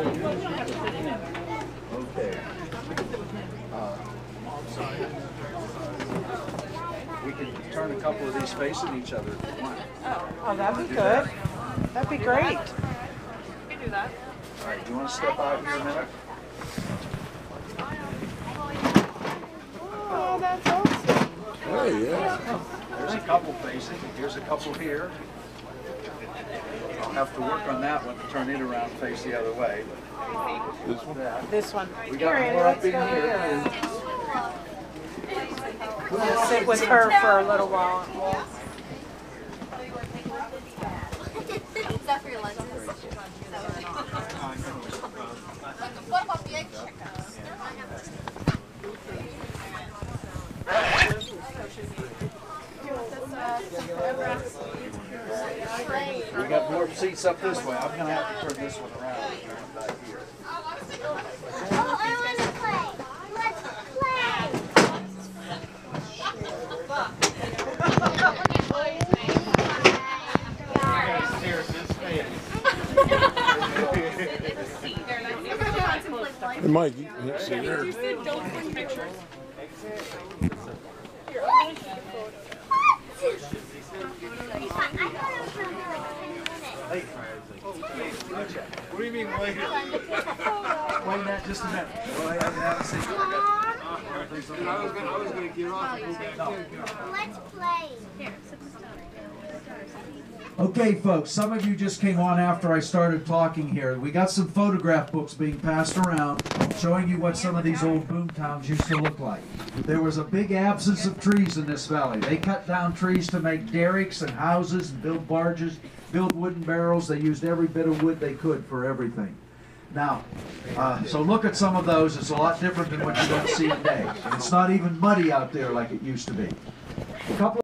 Okay. We can turn a couple of these facing each other if you want. Oh, that'd be good. That. That'd be great. We can do that. All right, do you want to step out here a minute? Oh, that's awesome. Oh, yeah. There's a couple facing. Here's a couple here. I'll have to work on that one to turn it around, face the other way. This one? This one. We got Andy, more up in go here. We'll sit with her for a little while. Is that for your lenses? What about the egg We got more seats up this way. I'm gonna have to turn this one around and turn it back here. Oh, I want to play. Let's play. Hey, Mike, you can see there. You said don't take pictures. What do you mean wait? Wait a minute, just a minute. Go ahead and have a seat. I I was gonna get off and go back Let's play. Okay, folks, some of you just came on after I started talking here. We got some photograph books being passed around showing you what some of these old boom towns used to look like. There was a big absence of trees in this valley. They cut down trees to make derricks and houses and build barges, build wooden barrels. They used every bit of wood they could for everything. Now, uh, so look at some of those. It's a lot different than what you don't see today. It's not even muddy out there like it used to be. A couple